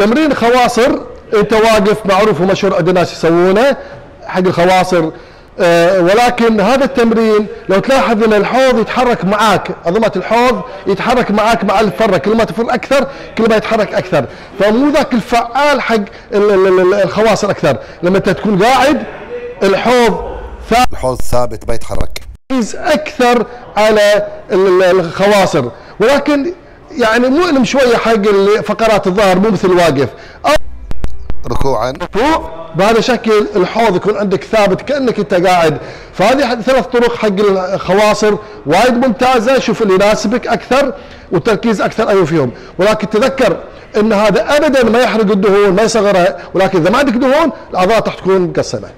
تمرين خواصر انت واقف معروف ومشهور عند الناس يسوونه حق الخواصر. آه، ولكن هذا التمرين لو تلاحظ إن الحوض يتحرك معاك عظمة الحوض يتحرك معاك مع الفرة كل ما تفر أكثر كل ما يتحرك أكثر. فمو ذاك الفعال حق ال- ال- ال- الخواصر أكثر. لما أنت تكون قاعد الحوض ثابت الحوض ثابت ما يتحرك. أكثر على ال- ال- الخواصر. ولكن يعني مؤلم شوية حق فقرات الظهر مو مثل الواقف أو ركوعا. فوق بهذا الشكل الحوض يكون عندك ثابت كأنك أنت قاعد. فهذه ثلاث طرق حق الخواصر وايد ممتازة شوف اللي يناسبك أكثر والتركيز أكثر أيوه فيهم. ولكن تذكر إن هذا ابدا ما يحرق الدهون ما يصغرها ولكن إذا ما عندك دهون العضلات راح تكون مقسمه